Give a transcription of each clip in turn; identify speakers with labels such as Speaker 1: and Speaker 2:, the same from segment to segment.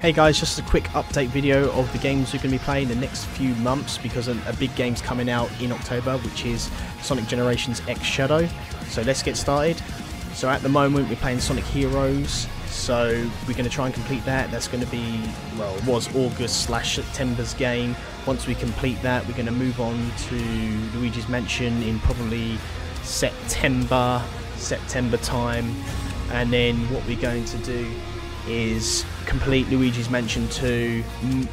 Speaker 1: Hey guys, just a quick update video of the games we're going to be playing the next few months because a, big game's coming out in October which is Sonic Generations X Shadow. So let's get started. So at the moment we're playing Sonic Heroes, so we're going to try and complete that. That's going to be, well, it was August slash September's game. Once we complete that we're going to move on to Luigi's Mansion in probably September, September time. And then what we're going to do is complete Luigi's Mansion 2,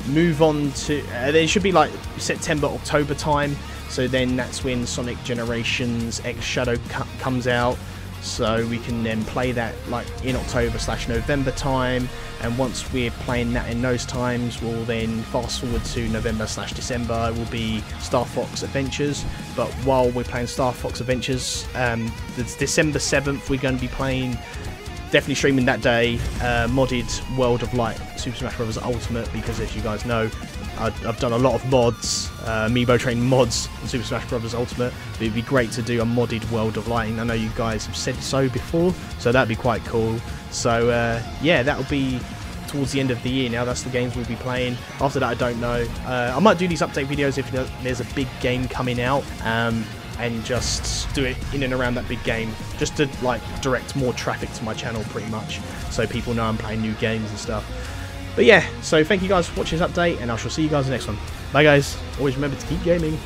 Speaker 1: move on to. Uh, there should be like September, October time. So then that's when Sonic Generations X Shadow comes out. So we can then play that like in October slash November time. And once we're playing that in those times, we'll then fast forward to November slash December. Will be Star Fox Adventures. But while we're playing Star Fox Adventures, um, December 7th, we're going to be playing definitely streaming that day uh, modded World of Light Super Smash Bros. Ultimate because, as you guys know, I've, I've done a lot of mods, uh, Amiibo Train mods Super Smash Bros. Ultimate. It'd be great to do a modded World of Lighting. I know you guys have said so before, so that'd be quite cool. So uh, yeah, that'll be towards the end of the year now. That's the games we'll be playing. After that, I don't know. Uh, I might do these update videos if there's a big game coming out. Um, and just do it in and around that big game just to like direct more traffic to my channel pretty much so people know I'm playing new games and stuff. But yeah so thank you guys for watching this update and I shall see you guys in the next one. Bye guys. Always remember to keep gaming